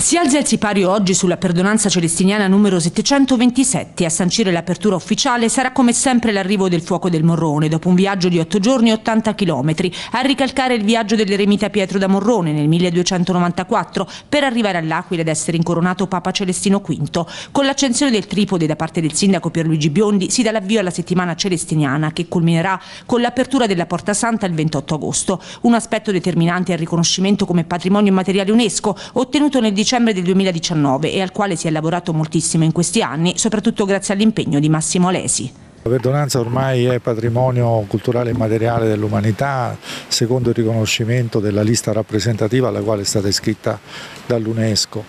Si alza il sipario oggi sulla perdonanza celestiniana numero 727. A sancire l'apertura ufficiale sarà come sempre l'arrivo del fuoco del Morrone, dopo un viaggio di 8 giorni e 80 chilometri, a ricalcare il viaggio dell'eremita Pietro da Morrone nel 1294, per arrivare all'Aquila ed essere incoronato Papa Celestino V. Con l'accensione del tripode da parte del sindaco Pierluigi Biondi si dà l'avvio alla settimana celestiniana, che culminerà con l'apertura della Porta Santa il 28 agosto. Un aspetto determinante è il riconoscimento come patrimonio immateriale UNESCO, ottenuto nel dicembre dicembre del 2019 e al quale si è lavorato moltissimo in questi anni, soprattutto grazie all'impegno di Massimo Alesi. La perdonanza ormai è patrimonio culturale e materiale dell'umanità, secondo il riconoscimento della lista rappresentativa alla quale è stata iscritta dall'UNESCO.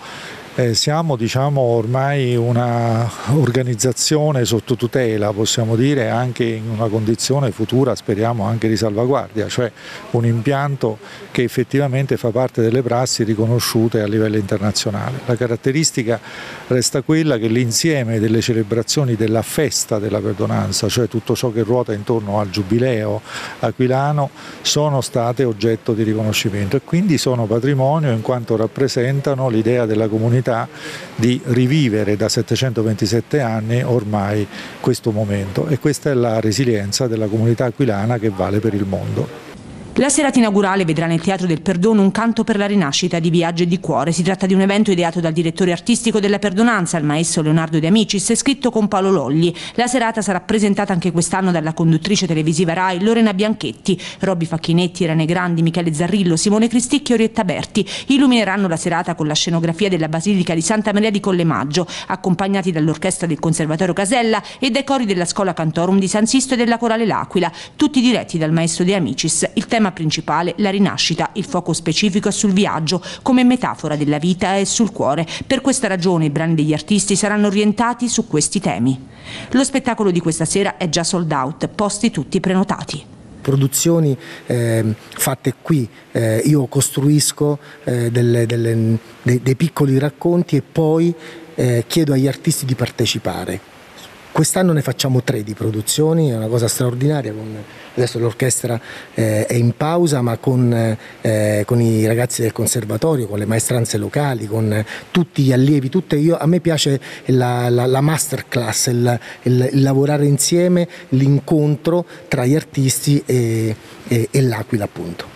Eh, siamo diciamo, ormai un'organizzazione sotto tutela, possiamo dire, anche in una condizione futura, speriamo anche di salvaguardia, cioè un impianto che effettivamente fa parte delle prassi riconosciute a livello internazionale. La caratteristica resta quella che l'insieme delle celebrazioni della festa della perdonanza, cioè tutto ciò che ruota intorno al giubileo aquilano, sono state oggetto di riconoscimento e quindi sono patrimonio in quanto rappresentano l'idea della comunità opportunità di rivivere da 727 anni ormai questo momento e questa è la resilienza della comunità aquilana che vale per il mondo. La serata inaugurale vedrà nel Teatro del Perdono un canto per la rinascita di Viaggio e di Cuore. Si tratta di un evento ideato dal direttore artistico della Perdonanza, il maestro Leonardo De Amicis, e scritto con Paolo Logli. La serata sarà presentata anche quest'anno dalla conduttrice televisiva RAI Lorena Bianchetti. Robby Facchinetti, Irene Grandi, Michele Zarrillo, Simone Cristicchio e Orietta Berti illumineranno la serata con la scenografia della Basilica di Santa Maria di Collemaggio, accompagnati dall'orchestra del Conservatorio Casella e dai cori della Scuola Cantorum di San Sisto e della Corale L'Aquila, tutti diretti dal maestro De Amicis. Il tema principale, la rinascita, il fuoco specifico è sul viaggio, come metafora della vita e sul cuore. Per questa ragione i brani degli artisti saranno orientati su questi temi. Lo spettacolo di questa sera è già sold out, posti tutti prenotati produzioni eh, fatte qui, eh, io costruisco eh, delle, delle, dei, dei, piccoli racconti e poi eh, chiedo agli artisti di partecipare. Quest'anno ne facciamo tre di produzioni, è una cosa straordinaria, adesso l'orchestra eh, è in pausa, ma con, eh, con, i ragazzi del conservatorio, con le maestranze locali, con tutti gli allievi, tutte io, a me piace la, la, la masterclass, il, il, il, lavorare insieme, l'incontro tra gli artisti e, e, e l'Aquila appunto.